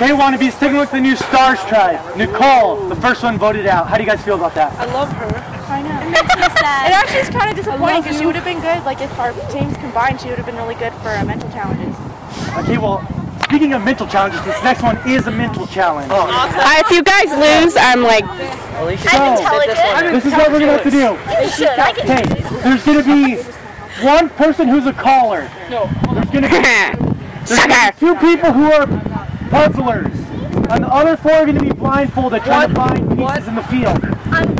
Okay, wannabe, sticking with the new Stars tribe. Nicole, the first one voted out. How do you guys feel about that? I love her. I know. It makes me sad. It actually is kind of disappointing because she would have been good. Like if our teams combined, she would have been really good for uh, mental challenges. Okay, well, speaking of mental challenges, this next one is a mental challenge. Uh, if you guys lose, I'm like, So, intelligent. this is what we're gonna have to do. Should I can Okay, there's gonna be one person who's a caller. No. There's gonna be, there's gonna be two people who are puzzlers. And the other four are gonna be blindfolded trying to find pieces in the field.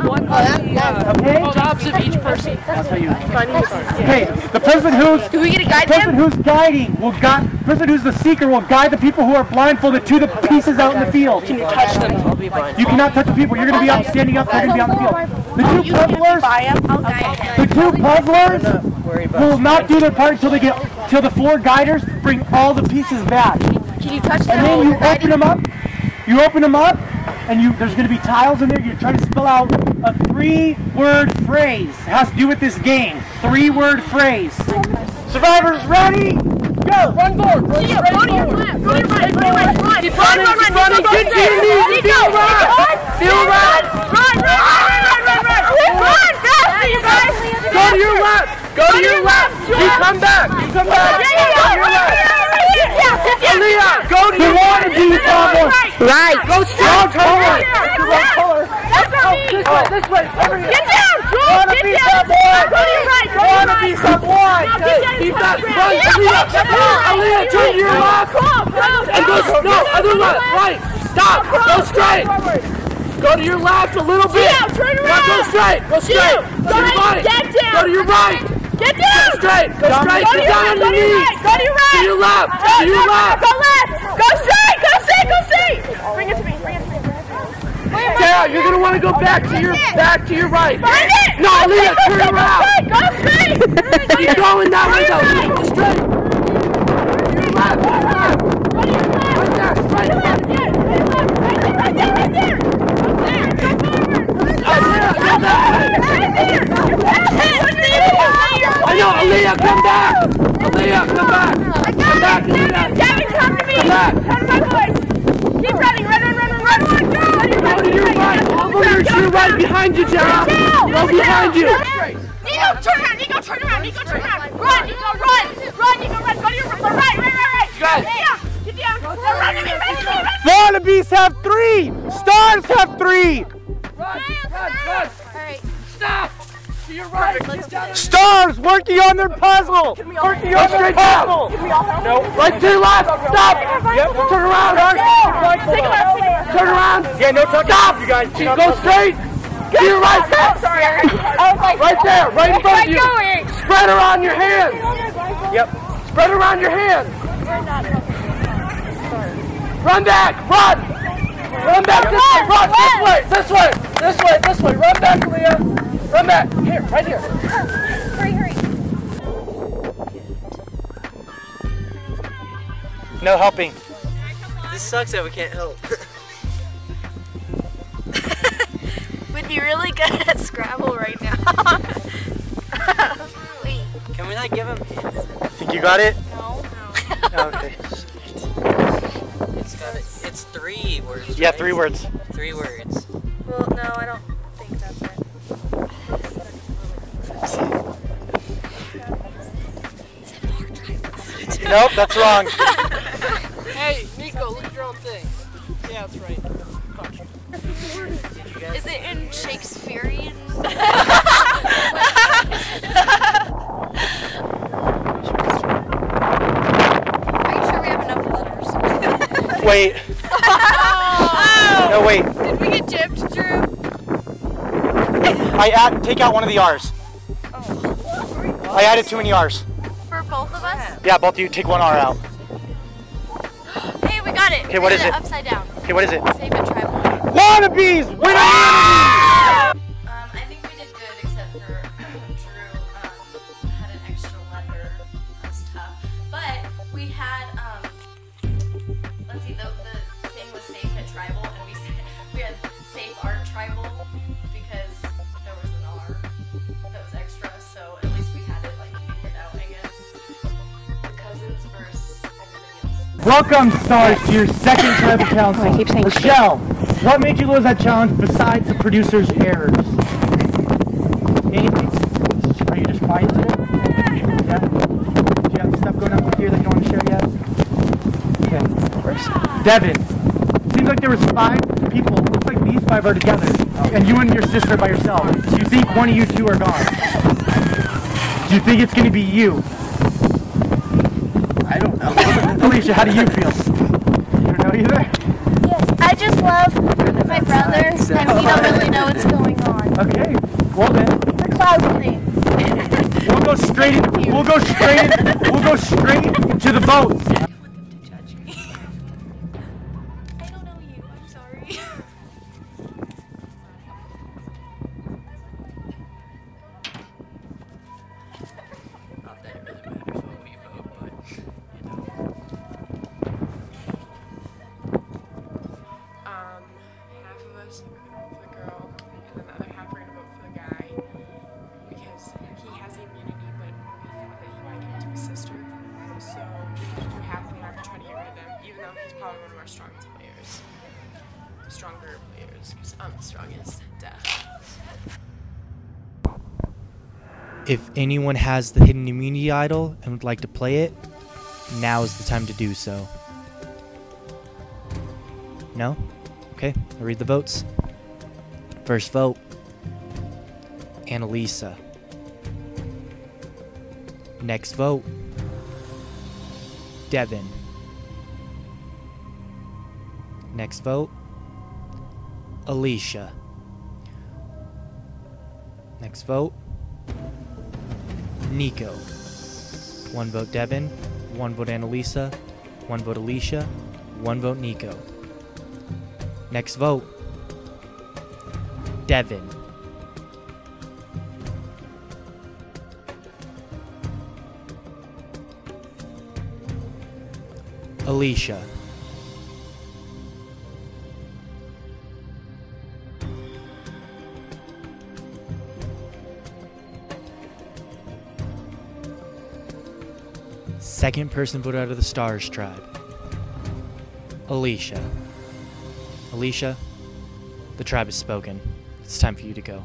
One of the uh, Okay? jobs of each person. That's how you. Okay, the person who's Do we get a the guide person who's guiding will guide. the Person who's the seeker will guide the people who are blindfolded to the pieces out in the field. Can you touch them? I'll be blind. You cannot touch the people. You're gonna be up, standing up. They're gonna be on the field. The two puzzlers, Buy him. I'll the two puzzlers will not do their part until they get till the four guiders bring all the pieces back. Can you touch And then you open them up. You open them up, and you there's going to be tiles in there. You're trying to spell out a three-word phrase. It has to do with this game. Three-word phrase. Survivors ready? Go. One board. Go to your left. Go to your right. Go to your right. Run. Keep running, keep running, get to your knees, feel around, feel around. Run. Run. Run. Run. Run. Run. Run. Faster, you guys. Go to your left, go to your left. You come back, you come back. Yeah, yeah, Go to your yeah. left. Sit down. Sit down. Leah, go to You your want to be problem. right. Go straight, turn right. That's not me. This way, this way. Over here. Get down. Go. Wanna Get be down. someone. Go to your right. Go to your Wanna right. be someone. Now. Keep that the ground. Aaliyah, Aaliyah, turn your left. And go, no, other left, right. Stop, go straight. Go to your left a little bit. Turn Now around. go straight, go straight. Go To your right. Go to your right. Get Go straight, go straight. Go your down right. on Go your knees. right. Go to your right. To your left, Go, to your go, left. Go left. Go straight. Go straight. Go straight. Bring it to me. Bring it to me. Sarah, you're gonna want to go back to your back to your right. Find it. No, Go Leah, turn around. Go straight. Keep going that way though. right. Go straight. To your left, to your left. Go to your left. Right there, straight. Right there. Right there. Right there. Right there. Right there. Go forward. Right there. You passed it. I know, Aaliyah, come back. Aaliyah, come back. Come back, Aaliyah. Gavin, come to me. Come back. Come to my voice. Keep running. Run, run, run, run, run. Go. Go to your right. Over your to your right behind you, Sarah. Go behind you. Nico, turn around. Nico, turn around. Nico, turn around. Run, Nico, run. Run, Nico, run. Go to your right, right, right, right. Good. Yeah. Get down. Now run to me, run to me, run. Wannabes have three. Stars have three. Run, run, run. Stop. To your right. Stars working on their puzzle. Working on their puzzle. No, right to left. Stop. Yep. Turn around. Take him out, take him out. Turn around. Yeah, no. Stop. You guys. Go straight. To your right. Sorry. I Right there. Right in front of you. Spread around your hands. Yep. Spread around your hands. Run back. Run. Run back this way. Run this way. This way. This way. This way. Run back, Leah. Run back. Here. Right here. Hurry, hurry. No helping. This sucks that we can't help. We'd be really good at Scrabble right now. Wait, Can we not give him hints? Think you got it? no. Oh, okay. It's got it. It's three words. Yeah, right? three words. Three words. Well, no, I don't Nope, that's wrong. Hey, Nico, look at your own thing. Yeah, that's right. Is it in Shakespearean? Are you sure we have enough letters? Wait. Oh! No, wait. Did we get gypped, Drew? I add. Take out one of the R's. Oh. I added too many R's. Yeah, both of you take one R out. Hey, we got it. Okay, what is it? Upside down. Okay, what is it? Save try one. Wannabes! Winner! Um, I think we did good except for Welcome, stars, to your second tribal council. Oh, I keep saying shit. Michelle, what made you lose that challenge besides the producer's errors? Anything? Are you just quiet today? Yeah? Do you have stuff going on with here that you want to share yet? Okay. Devin, seems like there was five people. Looks like these five are together, and you and your sister by yourself. Do you think one of you two are gone? Do you think it's going to be you? I don't know. Alicia, how do you feel? You don't know either? I just love my brother, and we don't really know what's going on. Okay. Well then, The cloud thing. we'll go straight. We'll go straight. We'll go straight to the votes. Stronger players, because I'm the strongest. Duh. If anyone has the hidden immunity idol and would like to play it, now is the time to do so. No? Okay, I'll read the votes. First vote Annalisa. Next vote Devin. Next vote Alicia. Next vote Nico. One vote Devin, one vote Annalisa, one vote Alicia, one vote Nico. Next vote Devin. Alicia. Second person voted out of the Stars tribe. Alicia. Alicia, the tribe has spoken. It's time for you to go.